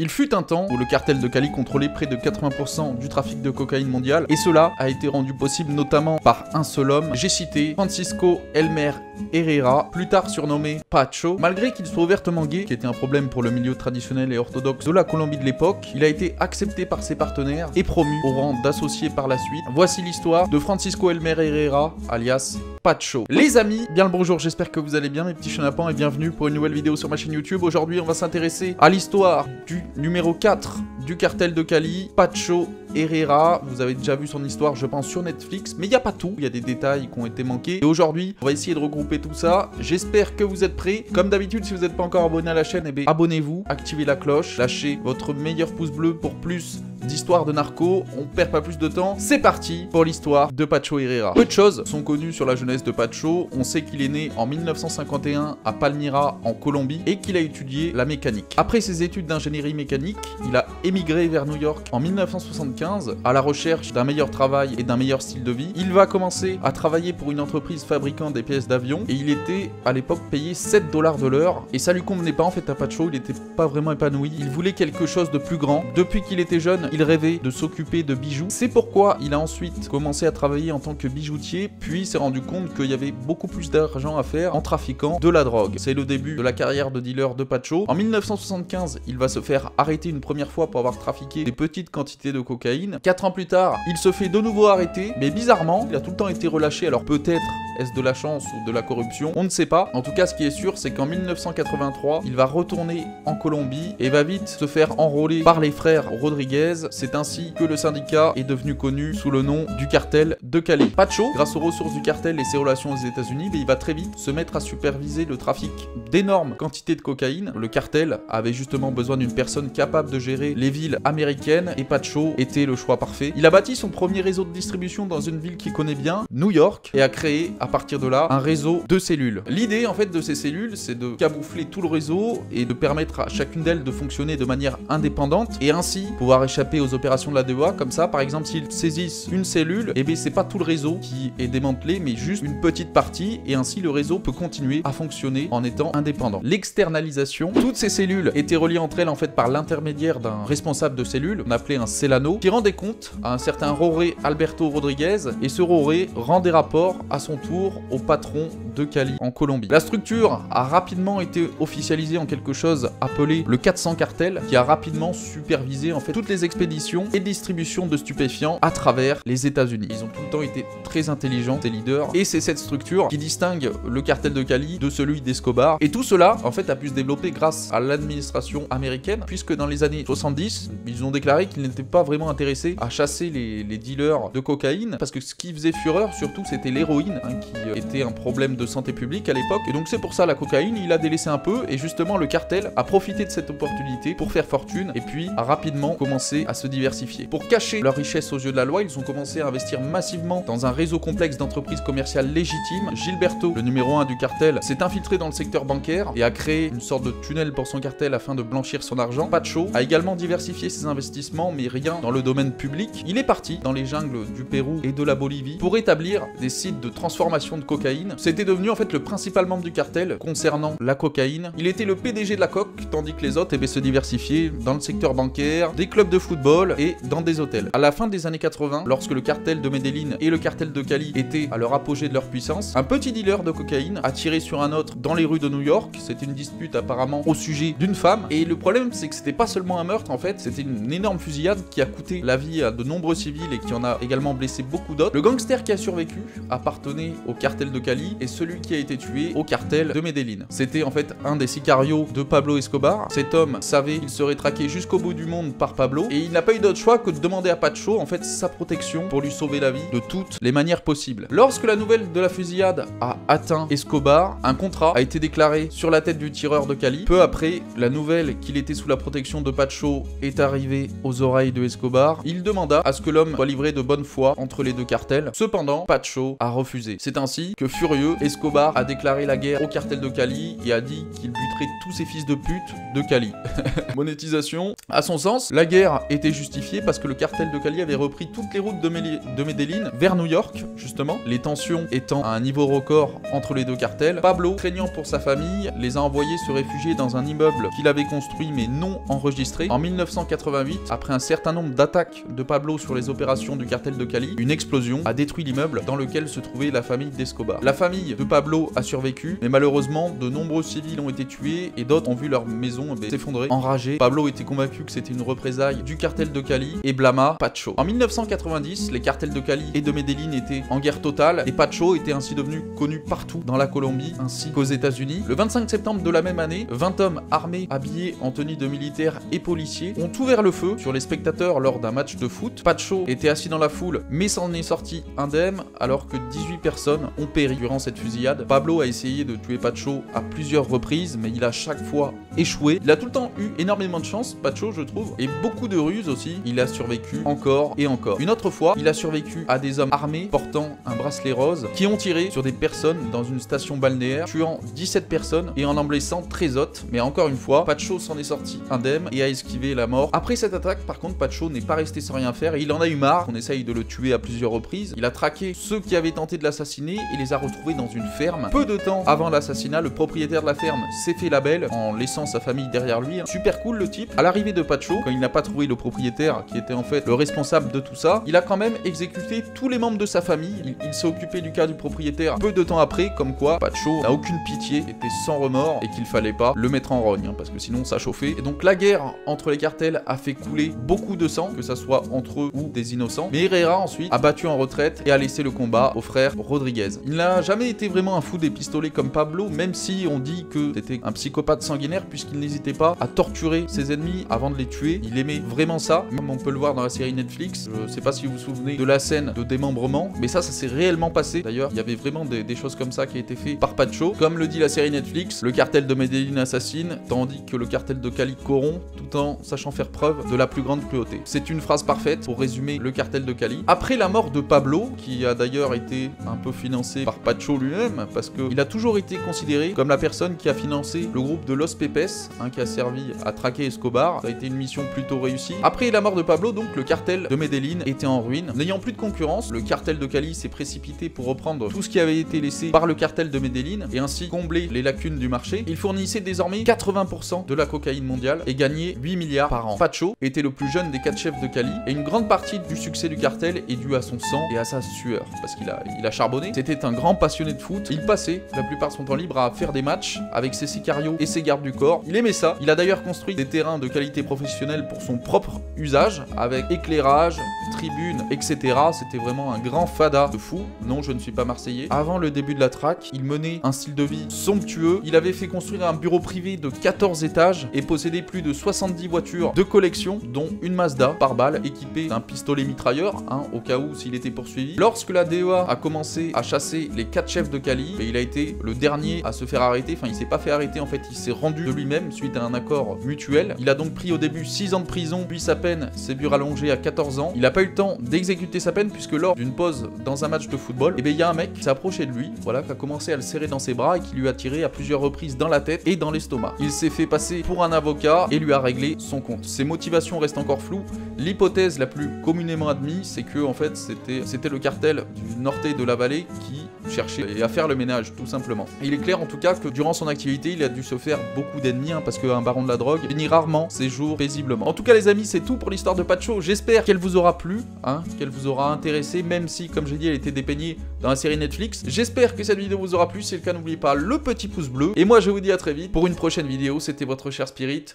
Il fut un temps où le cartel de Cali contrôlait près de 80% du trafic de cocaïne mondial, et cela a été rendu possible notamment par un seul homme, j'ai cité Francisco Elmer Herrera, plus tard surnommé Pacho. Malgré qu'il soit ouvertement gay, qui était un problème pour le milieu traditionnel et orthodoxe de la Colombie de l'époque, il a été accepté par ses partenaires et promu au rang d'associé par la suite. Voici l'histoire de Francisco Elmer Herrera, alias Pacho. Les amis, bien le bonjour, j'espère que vous allez bien mes petits chenapans et bienvenue pour une nouvelle vidéo sur ma chaîne YouTube. Aujourd'hui on va s'intéresser à l'histoire du numéro 4 du cartel de Cali, Pacho Herrera. Vous avez déjà vu son histoire, je pense, sur Netflix, mais il n'y a pas tout. Il y a des détails qui ont été manqués. Et aujourd'hui, on va essayer de regrouper tout ça. J'espère que vous êtes prêts. Comme d'habitude, si vous n'êtes pas encore abonné à la chaîne, eh abonnez-vous, activez la cloche, lâchez votre meilleur pouce bleu pour plus d'histoire de narco. On perd pas plus de temps. C'est parti pour l'histoire de Pacho Herrera. Peu de choses sont connues sur la jeunesse de Pacho. On sait qu'il est né en 1951 à Palmyra, en Colombie, et qu'il a étudié la mécanique. Après ses études d'ingénierie mécanique, il a émigré vers New York en 1975 à la recherche d'un meilleur travail et d'un meilleur style de vie. Il va commencer à travailler pour une entreprise fabriquant des pièces d'avion et il était à l'époque payé 7 dollars de l'heure et ça lui convenait pas en fait à Pacho, il était pas vraiment épanoui. Il voulait quelque chose de plus grand. Depuis qu'il était jeune, il rêvait de s'occuper de bijoux. C'est pourquoi il a ensuite commencé à travailler en tant que bijoutier, puis s'est rendu compte qu'il y avait beaucoup plus d'argent à faire en trafiquant de la drogue. C'est le début de la carrière de dealer de Pacho. En 1975, il va se faire arrêter une première fois pour avoir trafiqué des petites quantités de cocaïne. Quatre ans plus tard, il se fait de nouveau arrêter, mais bizarrement, il a tout le temps été relâché, alors peut-être est-ce de la chance ou de la corruption? On ne sait pas. En tout cas, ce qui est sûr, c'est qu'en 1983, il va retourner en Colombie et va vite se faire enrôler par les frères Rodriguez. C'est ainsi que le syndicat est devenu connu sous le nom du cartel de Cali. Pacho, grâce aux ressources du cartel et ses relations aux États-Unis, il va très vite se mettre à superviser le trafic d'énormes quantités de cocaïne. Le cartel avait justement besoin d'une personne capable de gérer les villes américaines et Pacho était le choix parfait. Il a bâti son premier réseau de distribution dans une ville qu'il connaît bien, New York, et a créé à partir de là un réseau de cellules. L'idée en fait de ces cellules, c'est de camoufler tout le réseau et de permettre à chacune d'elles de fonctionner de manière indépendante et ainsi pouvoir échapper aux opérations de la DEA. Comme ça, par exemple, s'ils saisissent une cellule, et eh bien c'est pas tout le réseau qui est démantelé, mais juste une petite partie et ainsi le réseau peut continuer à fonctionner en étant indépendant. L'externalisation, toutes ces cellules étaient reliées entre elles en fait par l'intermédiaire d'un responsable de cellule, on appelait un Celano, qui rendait compte à un certain Roré Alberto Rodriguez et ce Roré rend des rapports à son tour au patron de Cali en Colombie. La structure a rapidement été officialisée en quelque chose appelé le 400 cartel qui a rapidement supervisé en fait toutes les expéditions et distributions de stupéfiants à travers les États-Unis. Ils ont tout le temps été très intelligents, ces leaders, et c'est cette structure qui distingue le cartel de Cali de celui d'Escobar. Et tout cela, en fait, a pu se développer grâce à l'administration américaine, puisque dans les années 70, ils ont déclaré qu'ils n'étaient pas vraiment intéressés à chasser les, dealers de cocaïne, parce que ce qui faisait fureur, surtout, c'était l'héroïne, hein, qui euh, était un problème de santé publique à l'époque. Et donc c'est pour ça la cocaïne, il a délaissé un peu, et justement le cartel a profité de cette opportunité pour faire fortune, et puis a rapidement commencé à se diversifier. Pour cacher leur richesse aux yeux de la loi, ils ont commencé à investir massivement dans un réseau complexe d'entreprises commerciales légitimes. Gilberto, le numéro 1 du cartel, s'est infiltré dans le secteur bancaire et a créé une sorte de tunnel pour son cartel afin de blanchir son argent. Pacho a également diversifié ses investissements, mais rien dans le domaine public. Il est parti dans les jungles du Pérou et de la Bolivie pour établir des sites de transformation de cocaïne. C'était devenu en fait le principal membre du cartel concernant la cocaïne. Il était le PDG de la coque, tandis que les autres eh se diversifier dans le secteur bancaire, des clubs de football et dans des hôtels. À la fin des années 80, lorsque le cartel de Medellin et le cartel de Cali étaient à leur apogée de leur puissance, un petit dealer de cocaïne a tiré sur un autre dans les rues de New York. C'était une dispute apparemment au sujet d'une femme. Et le problème, c'est que c'était pas seulement un meurtre en fait, c'était une énorme fusillade qui a coûté la vie à de nombreux civils et qui en a également blessé beaucoup d'autres. Le gangster qui a survécu appartenait au cartel de Cali et celui qui a été tué au cartel de Medellin. C'était en fait un des sicarios de Pablo Escobar. Cet homme savait qu'il serait traqué jusqu'au bout du monde par Pablo et il n'a pas eu d'autre choix que de demander à Pacho en fait sa protection pour lui sauver la vie de toutes les manières possibles. Lorsque la nouvelle de la fusillade a atteint Escobar, un contrat a été déclaré sur la tête du tireur de Cali. Peu après, la nouvelle qu'il était sous la protection de Pacho est arrivée aux oreilles de Escobar. Il demanda à ce que l'homme soit livré de bonne foi entre les deux cartels. Cependant, Pacho a refusé. C'est ainsi que furieux, Escobar a déclaré la guerre au cartel de Cali et a dit qu'il buterait tous ces fils de pute de Cali. Monétisation. À son sens, la guerre était justifiée parce que le cartel de Cali avait repris toutes les routes de, de Medellin vers New York, justement, les tensions étant à un niveau record entre les deux cartels. Pablo, craignant pour sa famille, les a envoyés se réfugier dans un immeuble qu'il avait construit mais non enregistré. En 1988, après un certain nombre d'attaques de Pablo sur les opérations du cartel de Cali, une explosion a détruit l'immeuble dans lequel se trouvait la famille d'Escobar. La famille de Pablo a survécu, mais malheureusement, de nombreux civils ont été tués et d'autres ont vu leur maison eh s'effondrer. Enragé, Pablo était convaincu que c'était une représaille du cartel de Cali et blâma Pacho. En 1990, les cartels de Cali et de Medellin étaient en guerre totale et Pacho était ainsi devenu connu partout dans la Colombie ainsi qu'aux États-Unis. Le 25 septembre de la même année, 20 hommes armés, habillés en tenue de militaires et policiers ont ouvert le feu sur les spectateurs lors d'un match de foot. Pacho était assis dans la foule mais s'en est sorti indemne alors que 18 personnes ont péri durant cette fusillade. Pablo a essayé de tuer Pacho à plusieurs reprises mais il a chaque fois échoué. Il a tout le temps eu énormément de chance, Pacho je trouve, et beaucoup de ruses aussi. Il a survécu encore et encore. Une autre fois, il a survécu à des hommes armés portant un bracelet rose qui ont tiré sur des personnes dans une station balnéaire, tuant 17 personnes et en en blessant 13 autres. Mais encore une fois, Pacho s'en est sorti indemne et a esquivé la mort. Après cette attaque, par contre, Pacho n'est pas resté sans rien faire il en a eu marre. On essaye de le tuer à plusieurs reprises. Il a traqué ceux qui avaient tenté de l'assassiner et les a retrouvés dans une ferme. Peu de temps avant l'assassinat, le propriétaire de la ferme s'est fait la belle en laissant sa famille derrière lui. Super cool le type. À l'arrivée de Pacho, quand il n'a pas trouvé le propriétaire qui était en fait le responsable de tout ça, il a quand même exécuté tous les membres de sa famille. Il, s'est occupé du cas du propriétaire peu de temps après, comme quoi Pacho n'a aucune pitié, était sans remords et qu'il fallait pas le mettre en rogne, hein, parce que sinon ça chauffait. Et donc la guerre entre les cartels a fait couler beaucoup de sang, que ça soit entre eux ou des innocents. Mais Herrera ensuite a battu en retraite et a laissé le combat au frère Rodriguez. Il n'a jamais été vraiment un fou des pistolets comme Pablo, même si on dit que c'était un psychopathe sanguinaire puisqu'il n'hésitait pas à torturer ses ennemis avant de les tuer. Il aimait vraiment ça, comme on peut le voir dans la série Netflix. Je sais pas si vous vous souvenez de la scène de démembrement, mais ça, ça s'est réellement passé. D'ailleurs, il y avait vraiment des, choses comme ça qui a été fait par Pacho. Comme le dit la série Netflix, le cartel de Medellin assassine, tandis que le cartel de Cali corrompt, tout en sachant faire preuve de la plus grande cruauté. C'est une phrase parfaite pour résumer le cartel de Cali. Après la mort de Pablo, qui a d'ailleurs été un peu financé par Pacho lui-même, parce qu'il a toujours été considéré comme la personne qui a financé le groupe de Los Pepes, hein, qui a servi à traquer Escobar. Ça a été une mission plutôt réussie. Après la mort de Pablo, donc, le cartel de Medellin était en ruine. N'ayant plus de concurrence, le cartel de Cali s'est précipité pour reprendre tout ce qui avait été laissé par le cartel de Medellin et ainsi combler les lacunes du marché. Il fournissait désormais 80% de la cocaïne mondiale et gagnait 8 milliards par an. Pacho était le plus jeune des quatre chefs de Cali et une grande partie du succès du cartel est due à son sang et à sa sueur parce qu'il a, il a charbonné. C'était un grand passionné de foot. Il passait la plupart de son temps libre à faire des matchs avec ses sicarios et ses gardes du corps. Il aimait ça. Il a d'ailleurs construit des terrains de qualité professionnelle pour son propre usage avec éclairage, tribune, etc. C'était vraiment un grand fada de fou. Non, je ne suis pas marseillais. Avant le début de la traque, il menait un style de vie somptueux. Il avait fait construire un bureau privé de 14 étages et possédait plus de 70 voitures de collection, dont une Mazda par balle équipée d'un pistolet mitrailleur, hein, au cas où s'il était poursuivi. Lorsque la DEA a commencé à chasser les quatre chefs de Cali, il a été le dernier à se faire arrêter. Enfin, il s'est pas fait arrêter en fait, il s'est rendu de lui-même suite à un accord mutuel. Il a donc pris au début 6 ans de prison, puis sa peine s'est vu rallongée à 14 ans. Il n'a pas eu le temps d'exécuter sa peine puisque lors d'une pause dans un match de football, eh bien il y a un mec qui s'est approché de lui, voilà, qui a commencé à le serrer dans ses bras et qui lui a tiré à plusieurs reprises dans la tête et dans l'estomac. Il s'est fait passer pour un avocat et lui a réglé son compte. Ses motivations restent encore floues. L'hypothèse la plus communément admise, c'est que en fait c'était le cartel du Norte de la vallée qui cherchait à faire le ménage, tout simplement. il est clair en tout cas que durant son activité, il a dû se faire beaucoup d'ennemis, hein, parce qu'un baron de la drogue finit rarement ses jours paisiblement. En tout cas les amis, c'est tout pour l'histoire de Pacho. J'espère qu'elle vous aura hein, qu'elle vous aura intéressé, même si, comme j'ai dit, elle était dépeignée dans la série Netflix. J'espère que cette vidéo vous aura plu. Si c'est le cas, n'oubliez pas le petit pouce bleu. Et moi, je vous dis à très vite pour une prochaine vidéo. C'était votre cher Spirit.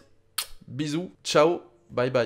Bisous, ciao, bye bye.